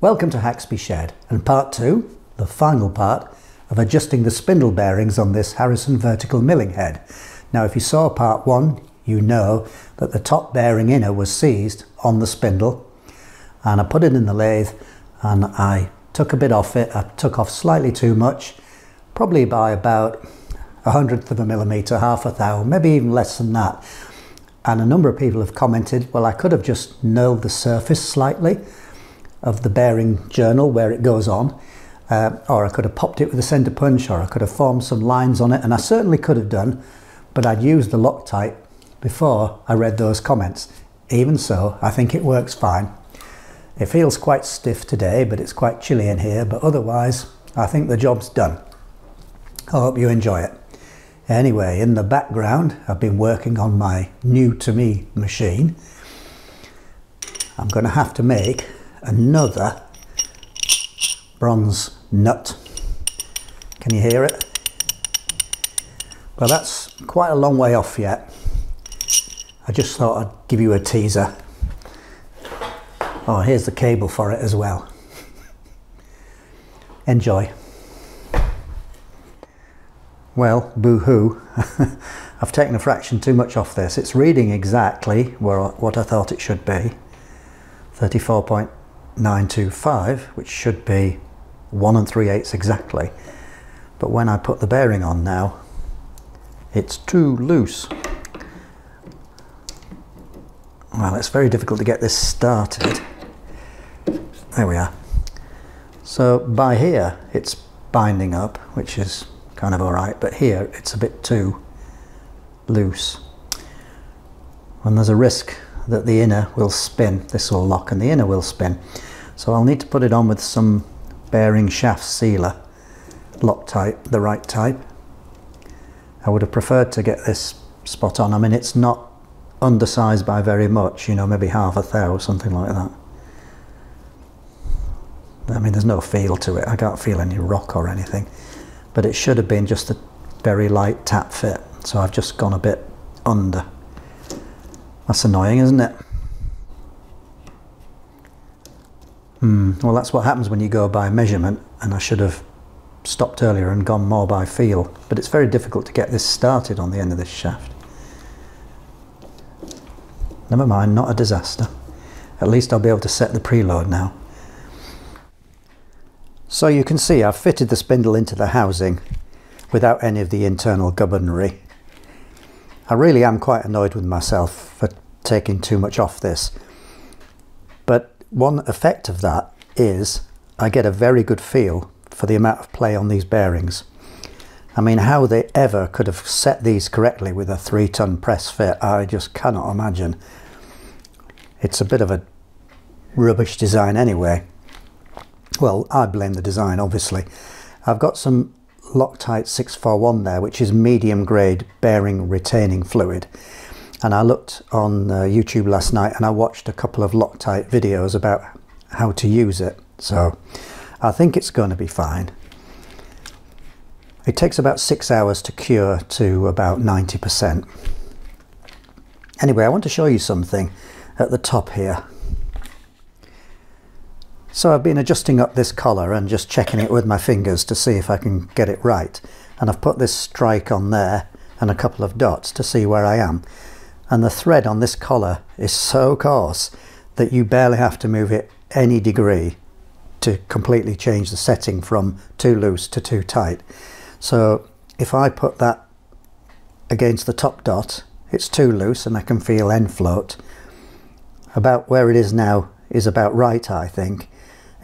Welcome to Haxby Shed and part two, the final part, of adjusting the spindle bearings on this Harrison vertical milling head. Now if you saw part one, you know that the top bearing inner was seized on the spindle and I put it in the lathe and I took a bit off it. I took off slightly too much, probably by about a hundredth of a millimetre, half a thou, maybe even less than that. And a number of people have commented, well, I could have just knurled the surface slightly of the bearing journal where it goes on. Uh, or I could have popped it with a centre punch or I could have formed some lines on it and I certainly could have done but I'd used the Loctite before I read those comments. Even so, I think it works fine. It feels quite stiff today but it's quite chilly in here but otherwise I think the job's done. I hope you enjoy it. Anyway, in the background I've been working on my new to me machine. I'm going to have to make another bronze nut. Can you hear it? Well, that's quite a long way off yet. I just thought I'd give you a teaser. Oh, here's the cable for it as well. Enjoy. Well, boo-hoo. I've taken a fraction too much off this. It's reading exactly where, what I thought it should be. 34. 925 which should be 1 and 3 eighths exactly. But when I put the bearing on now it's too loose. Well it's very difficult to get this started. There we are. So by here it's binding up which is kind of alright but here it's a bit too loose. And there's a risk that the inner will spin. This will lock and the inner will spin so I'll need to put it on with some bearing shaft sealer, Loctite, the right type. I would have preferred to get this spot on. I mean, it's not undersized by very much, you know, maybe half a thou, or something like that. I mean, there's no feel to it. I can't feel any rock or anything. But it should have been just a very light tap fit. So I've just gone a bit under. That's annoying, isn't it? Mm, well, that's what happens when you go by measurement, and I should have stopped earlier and gone more by feel. But it's very difficult to get this started on the end of this shaft. Never mind, not a disaster. At least I'll be able to set the preload now. So you can see I've fitted the spindle into the housing without any of the internal gubbinry. I really am quite annoyed with myself for taking too much off this. One effect of that is I get a very good feel for the amount of play on these bearings. I mean, how they ever could have set these correctly with a three ton press fit, I just cannot imagine. It's a bit of a rubbish design anyway. Well, I blame the design, obviously. I've got some Loctite 641 there, which is medium grade bearing retaining fluid and I looked on uh, YouTube last night and I watched a couple of Loctite videos about how to use it so I think it's going to be fine. It takes about six hours to cure to about 90%. Anyway, I want to show you something at the top here. So I've been adjusting up this collar and just checking it with my fingers to see if I can get it right. And I've put this strike on there and a couple of dots to see where I am and the thread on this collar is so coarse that you barely have to move it any degree to completely change the setting from too loose to too tight. So if I put that against the top dot, it's too loose and I can feel end float. About where it is now is about right, I think.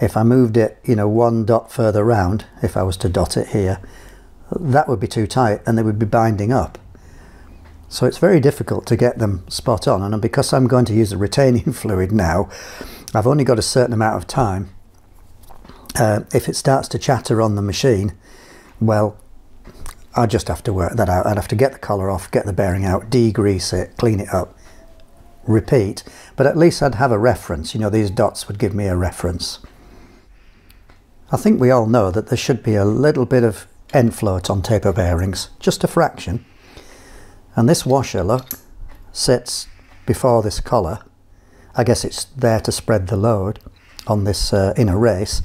If I moved it, you know, one dot further round, if I was to dot it here, that would be too tight and they would be binding up. So it's very difficult to get them spot on. And because I'm going to use a retaining fluid now, I've only got a certain amount of time. Uh, if it starts to chatter on the machine, well, I just have to work that out. I'd have to get the collar off, get the bearing out, degrease it, clean it up, repeat. But at least I'd have a reference. You know, these dots would give me a reference. I think we all know that there should be a little bit of end float on taper bearings, just a fraction. And this washer, look, sits before this collar. I guess it's there to spread the load. on this uh, inner race.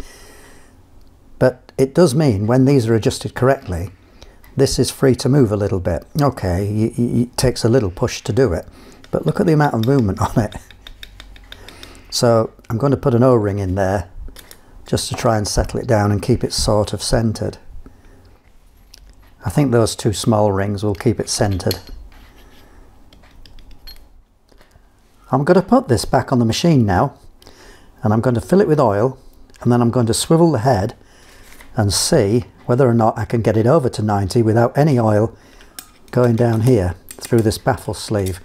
But it does mean when these are adjusted correctly, this is free to move a little bit. Okay, it takes a little push to do it, but look at the amount of movement on it. So I'm going to put an O-ring in there just to try and settle it down and keep it sort of centered. I think those two small rings will keep it centered. I'm going to put this back on the machine now and I'm going to fill it with oil and then I'm going to swivel the head and see whether or not I can get it over to 90 without any oil going down here through this baffle sleeve.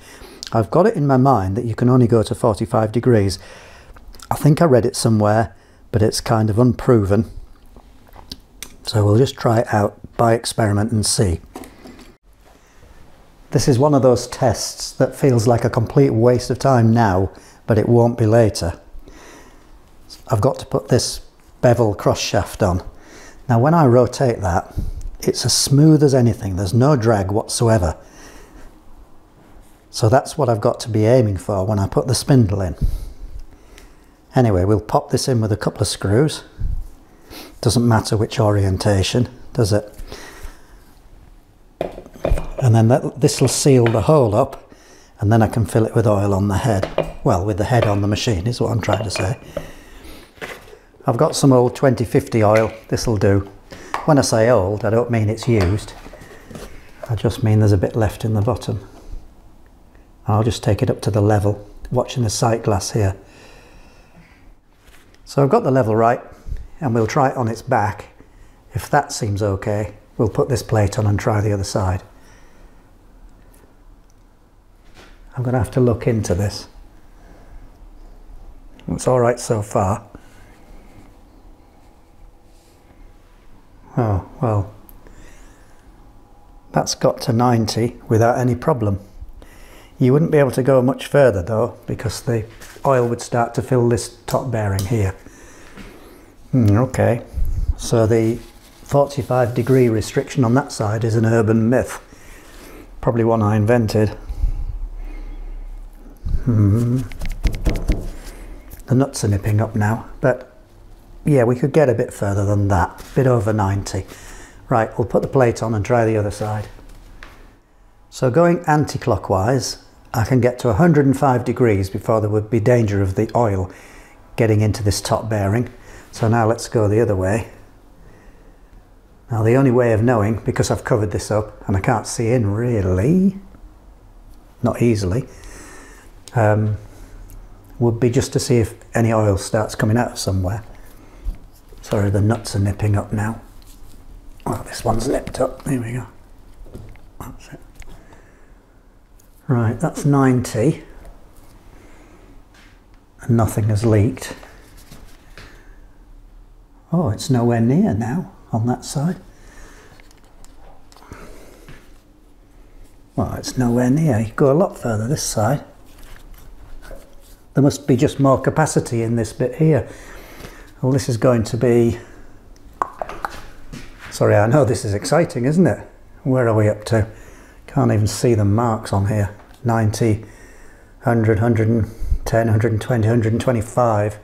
I've got it in my mind that you can only go to 45 degrees. I think I read it somewhere, but it's kind of unproven. So we'll just try it out by experiment and see. This is one of those tests that feels like a complete waste of time now, but it won't be later. I've got to put this bevel cross shaft on. Now when I rotate that, it's as smooth as anything. There's no drag whatsoever. So that's what I've got to be aiming for when I put the spindle in. Anyway, we'll pop this in with a couple of screws. Doesn't matter which orientation, does it? And then this will seal the hole up and then I can fill it with oil on the head. Well, with the head on the machine is what I'm trying to say. I've got some old 2050 oil, this will do. When I say old, I don't mean it's used. I just mean there's a bit left in the bottom. I'll just take it up to the level, watching the sight glass here. So I've got the level right, and we'll try it on its back. If that seems okay, we'll put this plate on and try the other side. I'm going to have to look into this. It's all right so far. Oh, well, that's got to 90 without any problem. You wouldn't be able to go much further though, because the oil would start to fill this top bearing here. Hmm, okay, so the 45 degree restriction on that side is an urban myth. Probably one I invented. Hmm. The nuts are nipping up now, but yeah, we could get a bit further than that, a bit over 90. Right, we'll put the plate on and try the other side. So going anti-clockwise, I can get to 105 degrees before there would be danger of the oil getting into this top bearing. So now let's go the other way. Now the only way of knowing, because I've covered this up and I can't see in really, not easily, um, would be just to see if any oil starts coming out somewhere. Sorry, the nuts are nipping up now. Oh, this one's nipped up. There we go. That's it. Right, that's 90. And nothing has leaked. Oh, it's nowhere near now on that side. Well, it's nowhere near. You go a lot further this side. There must be just more capacity in this bit here. Well, this is going to be, sorry, I know this is exciting, isn't it? Where are we up to? Can't even see the marks on here. 90, 100, 110, 120, 125.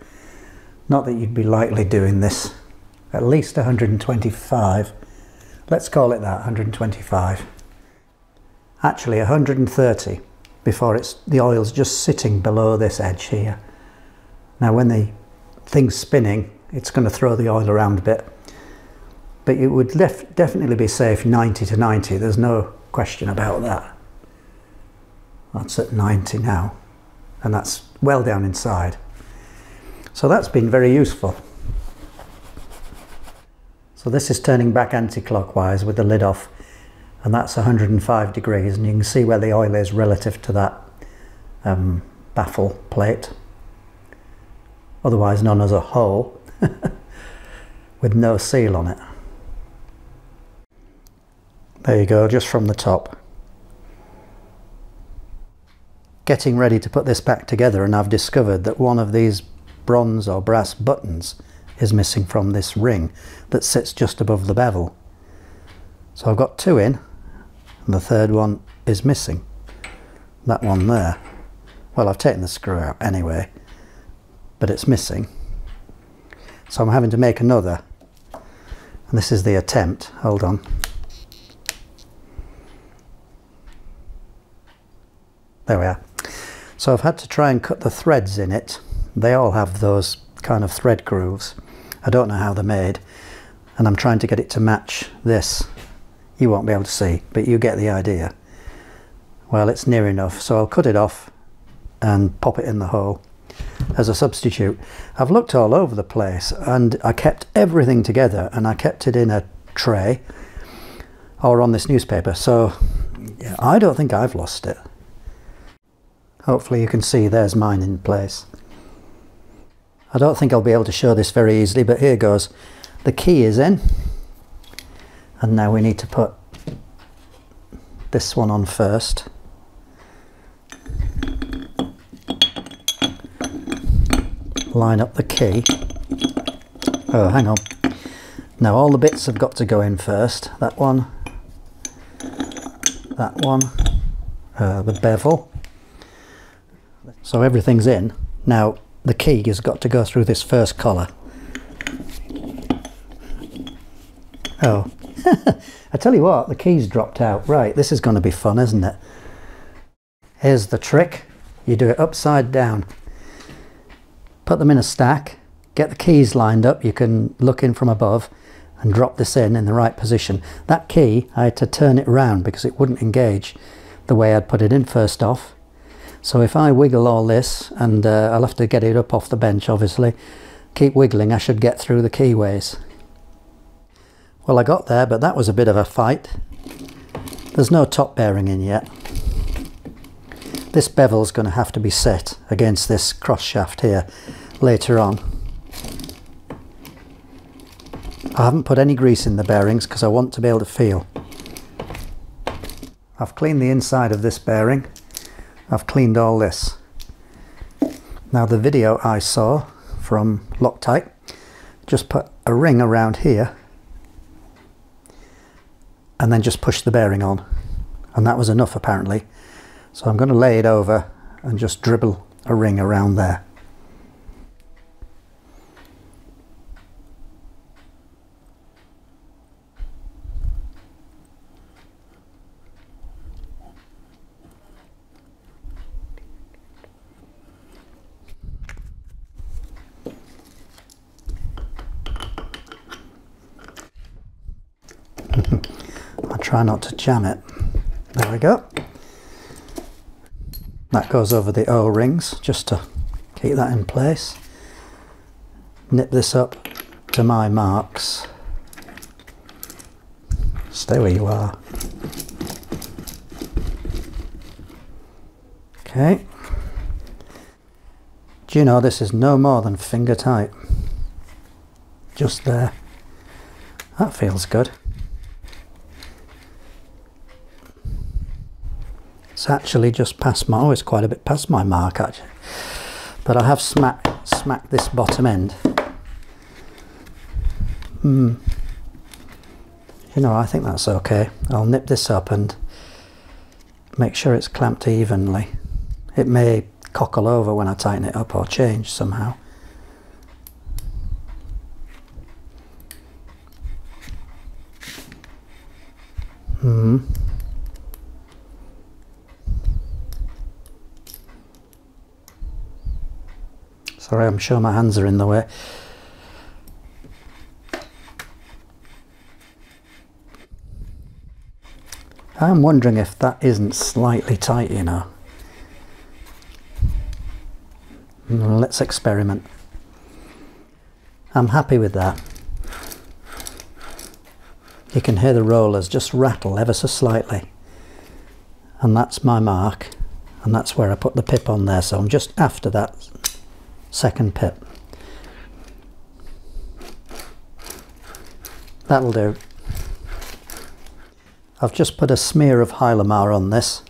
Not that you'd be likely doing this. At least 125. Let's call it that, 125. Actually 130 before it's the oil's just sitting below this edge here. Now when the thing's spinning, it's going to throw the oil around a bit. But it would definitely be safe 90 to 90. There's no question about that. That's at 90 now. And that's well down inside. So that's been very useful. So this is turning back anti-clockwise with the lid off and that's 105 degrees and you can see where the oil is relative to that um, baffle plate otherwise known as a hole, with no seal on it. There you go, just from the top. Getting ready to put this back together and I've discovered that one of these bronze or brass buttons is missing from this ring that sits just above the bevel. So I've got two in and the third one is missing. That one there. Well, I've taken the screw out anyway but it's missing. So I'm having to make another. And this is the attempt. Hold on. There we are. So I've had to try and cut the threads in it. They all have those kind of thread grooves. I don't know how they're made. And I'm trying to get it to match this. You won't be able to see, but you get the idea. Well, it's near enough, so I'll cut it off and pop it in the hole as a substitute. I've looked all over the place and I kept everything together and I kept it in a tray or on this newspaper. So I don't think I've lost it. Hopefully you can see there's mine in place. I don't think I'll be able to show this very easily, but here goes. The key is in. And now we need to put this one on first. Line up the key. Oh, hang on. Now all the bits have got to go in first. That one, that one, uh, the bevel. So everything's in. Now the key has got to go through this first collar. Oh, I tell you what, the key's dropped out. Right, this is going to be fun, isn't it? Here's the trick. You do it upside down. Put them in a stack, get the keys lined up. You can look in from above and drop this in in the right position. That key, I had to turn it round because it wouldn't engage the way I'd put it in first off. So if I wiggle all this, and uh, I'll have to get it up off the bench obviously, keep wiggling, I should get through the keyways. Well, I got there, but that was a bit of a fight. There's no top bearing in yet. This bevel's going to have to be set against this cross shaft here later on. I haven't put any grease in the bearings because I want to be able to feel. I've cleaned the inside of this bearing I've cleaned all this. Now the video I saw from Loctite just put a ring around here and then just push the bearing on. And that was enough apparently. So I'm going to lay it over and just dribble a ring around there try not to jam it. There we go. That goes over the O-rings just to keep that in place. Nip this up to my marks. Stay where you are. Okay. Do you know this is no more than finger tight? Just there. That feels good. Actually just past my, oh it's quite a bit past my mark actually. But I have smacked, smacked this bottom end. Hmm. You know, I think that's okay. I'll nip this up and make sure it's clamped evenly. It may cockle over when I tighten it up or change somehow. Hmm. Sorry, I'm sure my hands are in the way. I'm wondering if that isn't slightly tight, you know. Hmm, let's experiment. I'm happy with that. You can hear the rollers just rattle ever so slightly. And that's my mark. And that's where I put the pip on there. So I'm just after that second pip. That'll do. I've just put a smear of Hylamar on this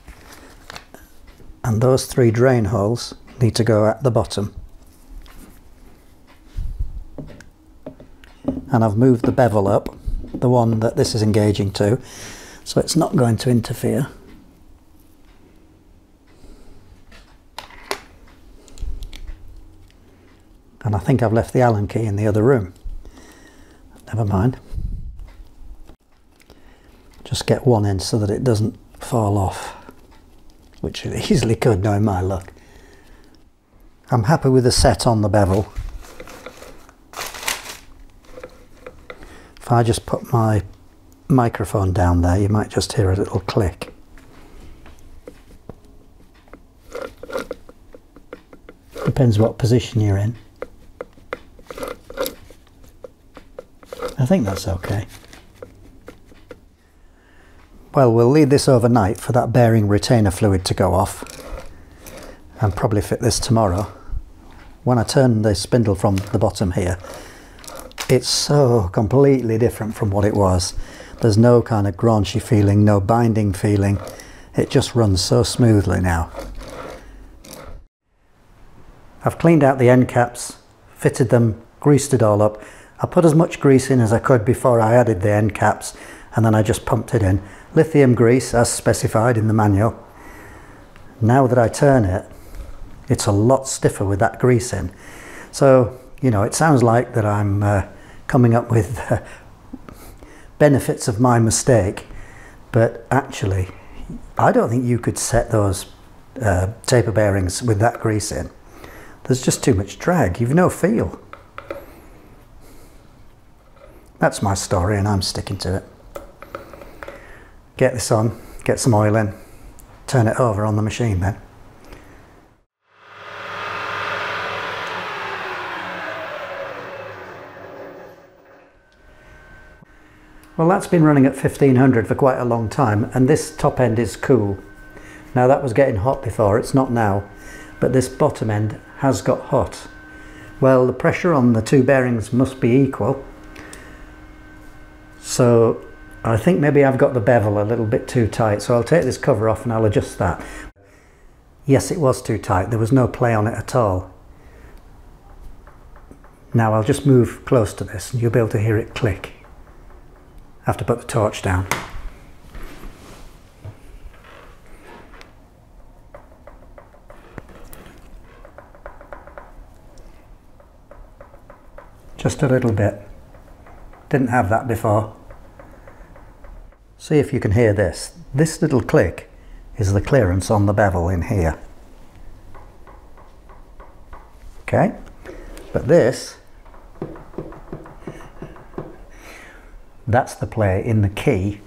and those three drain holes need to go at the bottom. And I've moved the bevel up, the one that this is engaging to, so it's not going to interfere. Think I've left the Allen key in the other room. Never mind. Just get one in so that it doesn't fall off, which it easily could knowing my luck. I'm happy with the set on the bevel. If I just put my microphone down there, you might just hear a little click. Depends what position you're in. I think that's okay. Well, we'll leave this overnight for that bearing retainer fluid to go off and probably fit this tomorrow. When I turn the spindle from the bottom here, it's so completely different from what it was. There's no kind of graunchy feeling, no binding feeling. It just runs so smoothly now. I've cleaned out the end caps, fitted them, greased it all up. I put as much grease in as I could before I added the end caps and then I just pumped it in. Lithium grease as specified in the manual. Now that I turn it, it's a lot stiffer with that grease in. So, you know, it sounds like that I'm uh, coming up with uh, benefits of my mistake, but actually, I don't think you could set those uh, taper bearings with that grease in. There's just too much drag, you've no feel. That's my story and I'm sticking to it. Get this on, get some oil in, turn it over on the machine then. Well that's been running at 1500 for quite a long time and this top end is cool. Now that was getting hot before, it's not now, but this bottom end has got hot. Well the pressure on the two bearings must be equal. So I think maybe I've got the bevel a little bit too tight, so I'll take this cover off and I'll adjust that. Yes, it was too tight. There was no play on it at all. Now I'll just move close to this and you'll be able to hear it click. I have to put the torch down. Just a little bit. Didn't have that before. See if you can hear this. This little click is the clearance on the bevel in here. Okay, but this That's the play in the key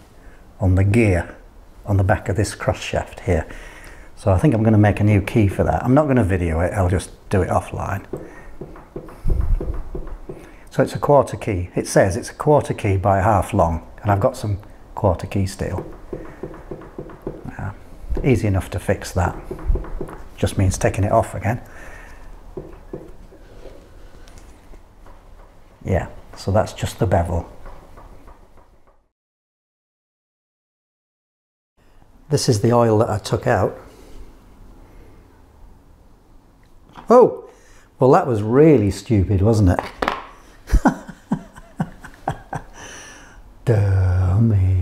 on the gear on the back of this cross shaft here. So I think I'm going to make a new key for that. I'm not going to video it, I'll just do it offline. So it's a quarter key. It says it's a quarter key by half long and I've got some quarter key steel. Easy enough to fix that. Just means taking it off again. Yeah, so that's just the bevel. This is the oil that I took out. Oh, well that was really stupid, wasn't it? Dummy.